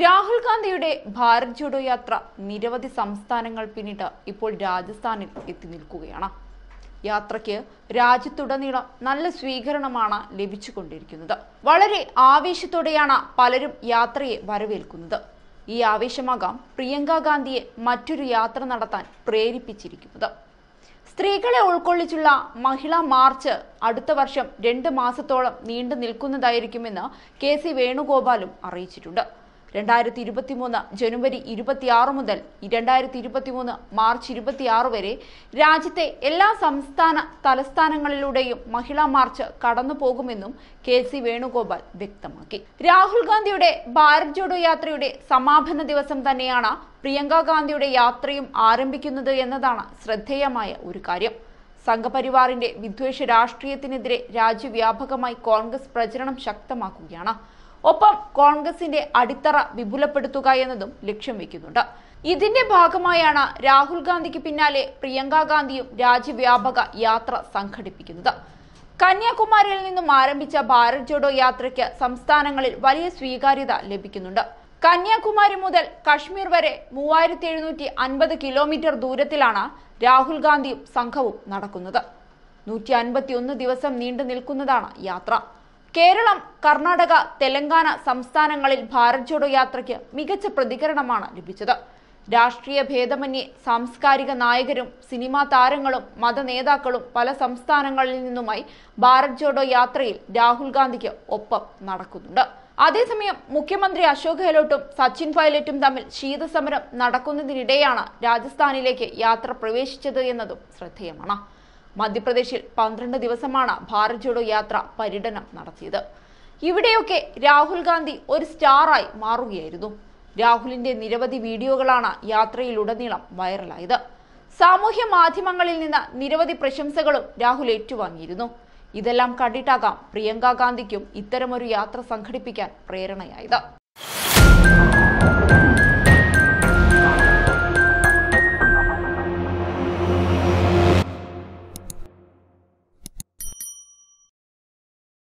രാഹുൽ ഗാന്ധിയുടെ ഭാരത് ജോഡോ യാത്ര നിരവധി സംസ്ഥാനങ്ങൾ പിന്നിട്ട് ഇപ്പോൾ രാജസ്ഥാനിൽ എത്തി നിൽക്കുകയാണ്. യാത്രയ്ക്ക് രാജ്യത്തുടനീളം നല്ല സ്വീകരണമാണ് ലഭിച്ചുകൊണ്ടിരിക്കുന്നത്. വളരെ ആവേശത്തോടെയാണ് പലരും യാത്രയെ വരവേൽക്കുന്നത്. ഈ ആവേശമാകാം പ്രിയങ്ക ഗാന്ധിയെ മറ്റൊരു യാത്ര നടത്താൻ പ്രേരിപ്പിച്ചിരിക്കുന്നത്. സ്ത്രീകളെ ഉൾക്കൊള്ളിച്ചുള്ള മഹിളാ മാർച്ച് അടുത്ത വർഷം രണ്ട് മാസത്തോളം നീണ്ടു നിൽക്കുന്നതായിരിക്കുമെന്ന് കെ സി വേണുഗോപാലും അറിയിച്ചിട്ടുണ്ട്. രണ്ടായിരത്തി ഇരുപത്തിമൂന്ന് ജനുവരി ഇരുപത്തിയാറ് മുതൽ രണ്ടായിരത്തി ഇരുപത്തിമൂന്ന് മാർച്ച് ഇരുപത്തിയാറ് വരെ രാജ്യത്തെ എല്ലാ സംസ്ഥാന തലസ്ഥാനങ്ങളിലൂടെയും മഹിളാ മാർച്ച് കടന്നു പോകുമെന്നും കെ സി വേണുഗോപാൽ വ്യക്തമാക്കി. രാഹുൽ ഗാന്ധിയുടെ ഭാരത് ജോഡോ യാത്രയുടെ സമാപന ദിവസം തന്നെയാണ് പ്രിയങ്ക ഗാന്ധിയുടെ യാത്രയും ആരംഭിക്കുന്നത് എന്നതാണ് ശ്രദ്ധേയമായ ഒരു കാര്യം. സംഘപരിവാറിന്റെ വിദ്വേഷ രാഷ്ട്രീയത്തിനെതിരെ രാജ്യവ്യാപകമായി കോൺഗ്രസ് പ്രചരണം ശക്തമാക്കുകയാണ്. ഒപ്പം കോൺഗ്രസിന്റെ അടിത്തറ വിപുലപ്പെടുത്തുക എന്നതും ലക്ഷ്യം വെക്കുന്നുണ്ട് ഇതിന്റെ ഭാഗമായാണ് രാഹുൽ ഗാന്ധിക്ക് പിന്നാലെ പ്രിയങ്ക ഗാന്ധിയും രാജ്യവ്യാപക യാത്ര സംഘടിപ്പിക്കുന്നത്. കന്യാകുമാരിയിൽ നിന്നും ആരംഭിച്ച ഭാരത് ജോഡോ യാത്രയ്ക്ക് സംസ്ഥാനങ്ങളിൽ വലിയ സ്വീകാര്യത ലഭിക്കുന്നുണ്ട്. കന്യാകുമാരി മുതൽ കശ്മീർ വരെ മൂവായിരത്തി എഴുന്നൂറ്റി അൻപത് കിലോമീറ്റർ ദൂരത്തിലാണ് രാഹുൽ ഗാന്ധിയും സംഘവും നടക്കുന്നത്. നൂറ്റി അൻപത്തി ഒന്ന് ദിവസം നീണ്ടു നിൽക്കുന്നതാണ് യാത്ര. കേരളം കർണാടക തെലങ്കാന സംസ്ഥാനങ്ങളിൽ ഭാരത് ജോഡോ യാത്രയ്ക്ക് മികച്ച പ്രതികരണമാണ് ലഭിച്ചത്. രാഷ്ട്രീയ ഭേദമന്യേ സാംസ്കാരിക നായകരും സിനിമാ താരങ്ങളും മതനേതാക്കളും പല സംസ്ഥാനങ്ങളിൽ നിന്നുമായി ഭാരത് ജോഡോ യാത്രയിൽ രാഹുൽ ഗാന്ധിക്ക് ഒപ്പം നടക്കുന്നുണ്ട്. അതേസമയം മുഖ്യമന്ത്രി അശോക് ഗെഹ്ലോട്ടും സച്ചിൻ പൈലറ്റും തമ്മിൽ ശീതസമരം നടക്കുന്നതിനിടെയാണ് രാജസ്ഥാനിലേക്ക് യാത്ര പ്രവേശിച്ചത് എന്നതും ശ്രദ്ധേയമാണ്. മധ്യപ്രദേശിൽ പന്ത്രണ്ട് ദിവസമാണ് ഭാരത് ജോഡോ യാത്ര പര്യടനം നടത്തിയത്. ഇവിടെയൊക്കെ രാഹുൽ ഗാന്ധി ഒരു സ്റ്റാറായി മാറുകയായിരുന്നു. രാഹുലിന്റെ നിരവധി വീഡിയോകളാണ് യാത്രയിലുടനീളം വൈറലായത്. സാമൂഹ്യ മാധ്യമങ്ങളിൽ നിന്ന് നിരവധി പ്രശംസകളും രാഹുൽ ഏറ്റുവാങ്ങിയിരുന്നു. ഇതെല്ലാം കണ്ടിട്ടാകാം പ്രിയങ്ക ഗാന്ധിക്കും ഇത്തരമൊരു യാത്ര സംഘടിപ്പിക്കാൻ പ്രേരണയായത്.